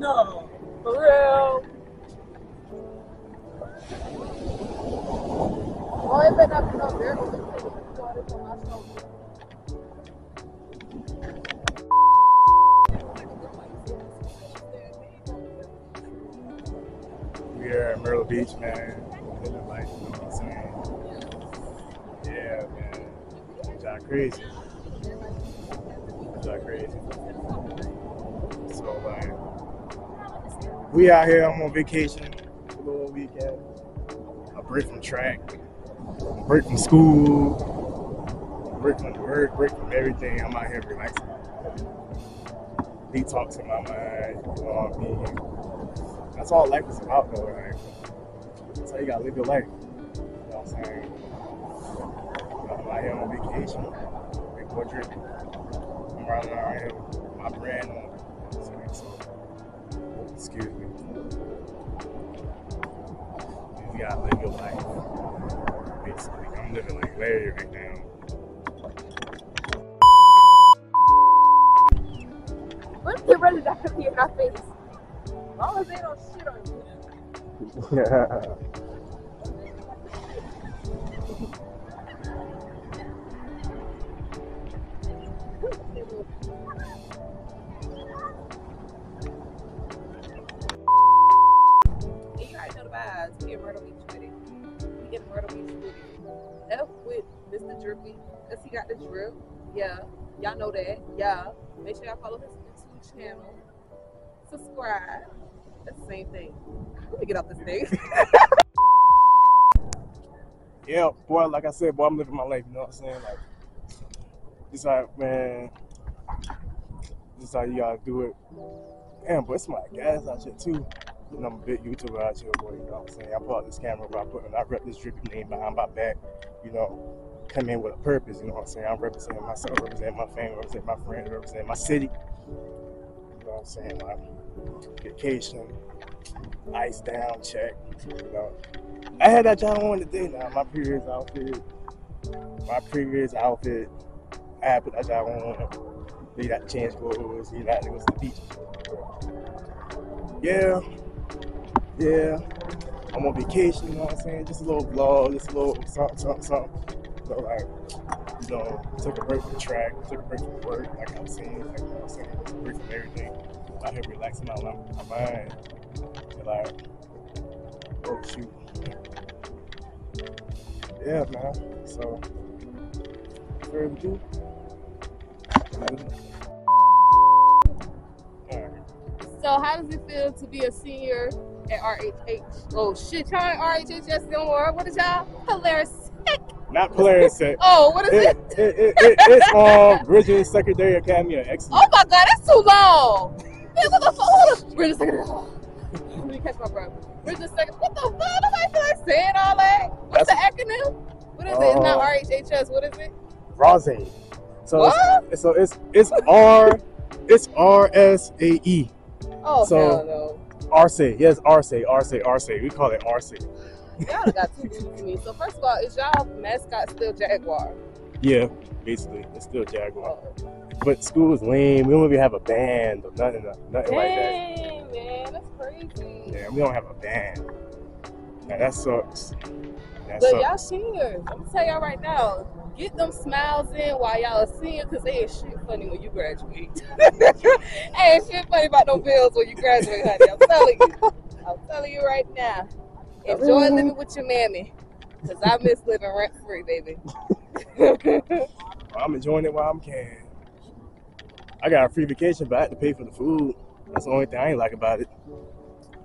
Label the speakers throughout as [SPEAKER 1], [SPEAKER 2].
[SPEAKER 1] No, for real.
[SPEAKER 2] Oh, it better not be no miracle. This thing is water from my shoulder.
[SPEAKER 3] We are at Myrtle Beach, man. Yeah, man. Y'all crazy. Y'all crazy. So, like, we out here. I'm on vacation for a little weekend. A break from track, a break from school, a break from work, break from everything. I'm out here relaxing. Detoxing my mind, you know what I mean? That's all life is about, though. Like, that's how you gotta live your life. Out here on vacation, big boy drip. I'm riding around here with my brand on. You know what I'm saying? So, excuse me. You gotta live your life. Basically, I'm living like Larry right now.
[SPEAKER 2] Let's get rid of that up here in our face.
[SPEAKER 1] As long as they don't shit on you. And Mr. Drippy, because he got the drip. Yeah. Y'all know that. Yeah. Make sure y'all follow his YouTube channel. Subscribe. That's the same thing. Let me get off this thing.
[SPEAKER 3] yeah, boy, like I said, boy, I'm living my life, you know what I'm saying? Like, this how, man, this how you gotta do it. Damn, boy, it's my gas out here too. Know, I'm a big YouTuber out here, boy, you know what I'm saying? I out this camera, but I put, I rep this drippy name behind my back, you know, come in with a purpose, you know what I'm saying? I'm representing myself, representing my family, representing my friends, representing my city. You know what I'm saying? My vacation, ice down check, you know. I had that job on today now, my previous outfit. My previous outfit. I had put that job on. They got change clothes, he got to go to the beach. Yeah. Yeah. I'm on vacation, you know what I'm saying? Just a little vlog, just a little something, something, something. So like, you know, took a break from track, took a break from work, like I'm saying, like you know I'm saying, took a break from everything. Out here relaxing my, my mind. And like, oh shoot. Yeah, man. So, ado. Alright.
[SPEAKER 2] So, how does it feel to be a senior at RHH? Oh shit, y'all at RHHS no more. What is y'all? Hilarious.
[SPEAKER 3] Not Polaris set.
[SPEAKER 2] Oh, what is
[SPEAKER 3] It,
[SPEAKER 2] it?
[SPEAKER 3] it, it, it, it's um Bridges Secondary Academy of Excellence.
[SPEAKER 2] Oh my god, that's too long. What the fuck? Bridget second. Let me catch my breath. Bridget second. What the fuck? Nobody feel like saying all that. What's the acronym? What is it? It's not
[SPEAKER 3] Uh,
[SPEAKER 2] RHHS. What is it?
[SPEAKER 3] Rose. So
[SPEAKER 2] What?
[SPEAKER 3] it's so it's it's R it's R S A E.
[SPEAKER 2] Oh
[SPEAKER 3] So-
[SPEAKER 2] hell no.
[SPEAKER 3] Arce. Yes, Arce. We call it Arce.
[SPEAKER 2] Y'all got too deep to me. So first of all, is y'all mascot still Jaguar?
[SPEAKER 3] Yeah, basically. It's still Jaguar.
[SPEAKER 2] Oh.
[SPEAKER 3] But school is lame. We don't even have a band or nothing nothing like that.
[SPEAKER 2] Dang, man, that's crazy.
[SPEAKER 3] Yeah, we don't have a band. Now that sucks. That
[SPEAKER 2] But
[SPEAKER 3] sucks.
[SPEAKER 2] y'all seniors, I'm gonna tell y'all right now, get them smiles in while y'all are senior, cause they ain't shit funny when you graduate. ain't shit funny about no bills when you graduate, honey. I'm telling you. I'm telling you right now. Enjoy mm-hmm. living with your mammy. Cause I miss living rent free, baby.
[SPEAKER 3] I'm enjoying it while I'm can. I got a free vacation, but I had to pay for the food. That's the only thing I ain't like about it.
[SPEAKER 2] oh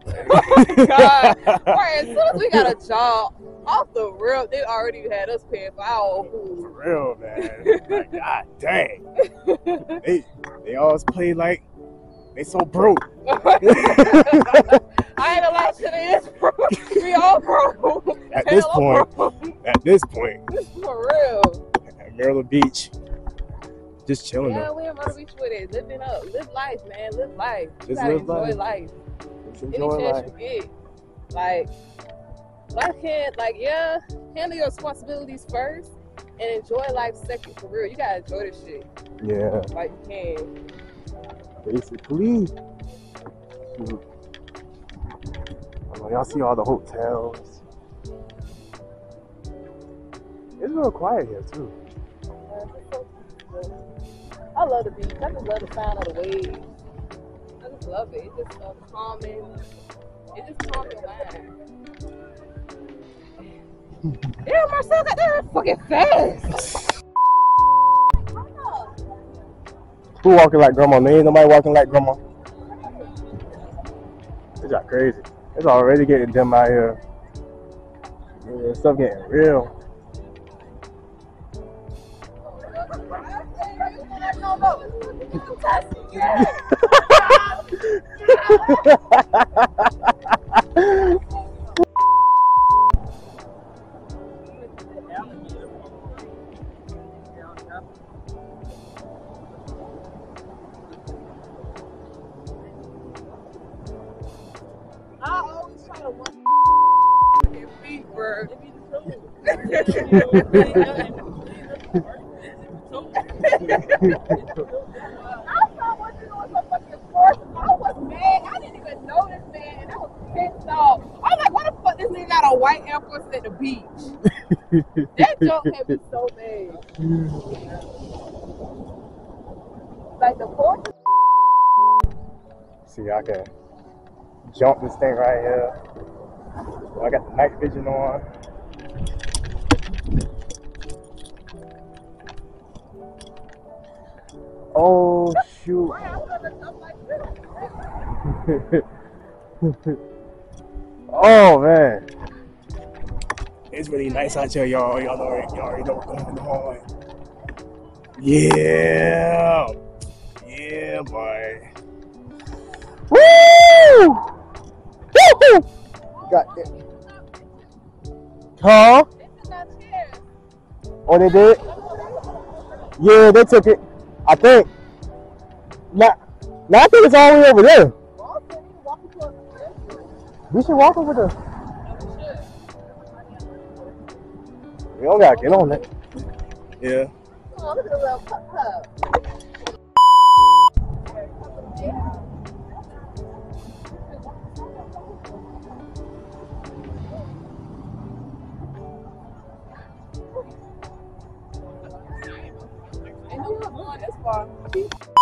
[SPEAKER 2] my God. Right, as soon as we got a job off the real, they already had us paying for our own
[SPEAKER 3] For
[SPEAKER 2] food.
[SPEAKER 3] real, man. Like, God dang. They they always play like they so broke.
[SPEAKER 2] I ain't gonna lie to this, bro. We all broke.
[SPEAKER 3] At this point,
[SPEAKER 2] broke.
[SPEAKER 3] at this point,
[SPEAKER 2] For real.
[SPEAKER 3] at Myrtle Beach, just chilling
[SPEAKER 2] Yeah,
[SPEAKER 3] though.
[SPEAKER 2] we in Myrtle Beach with it. Living up. Live life, man. Live life. You
[SPEAKER 3] Just
[SPEAKER 2] gotta
[SPEAKER 3] live
[SPEAKER 2] enjoy
[SPEAKER 3] life.
[SPEAKER 2] life.
[SPEAKER 3] Just
[SPEAKER 2] Any chance
[SPEAKER 3] life.
[SPEAKER 2] you get. Like, Life can't, like yeah, handle your responsibilities first and enjoy life second for real. You gotta enjoy this shit.
[SPEAKER 3] Yeah,
[SPEAKER 2] Like you can.
[SPEAKER 3] Basically. Hmm. Know, y'all see all the hotels. It's real quiet here too.
[SPEAKER 2] I love the beach. I just love the sound of the waves. I just love it. It's just uh, a calming. It just your mind. Damn, Marcel got there fucking fast.
[SPEAKER 3] Who walking like grandma? There ain't nobody walking like grandma. It's just crazy. It's already getting dim out here. Yeah, stuff getting real.
[SPEAKER 1] white Air Force I was mad. I didn't even know this man. I was pissed off. I was like, why the fuck this nigga got a white airport at the beach." That joke had me so mad. Like the force.
[SPEAKER 3] See, I can jump this thing right here. I got the night vision on. Oh shoot. oh man. It's really nice out here, y'all. Y'all already, y'all already know what's going on. Yeah. Yeah, boy. Woo! Woo! Got it. Huh? Oh, they did? Yeah, they took it. I think. Now, now I think it's all the way over there. We should walk over there. We don't gotta get on it. Yeah.
[SPEAKER 1] Oh, look at the little pup pup. And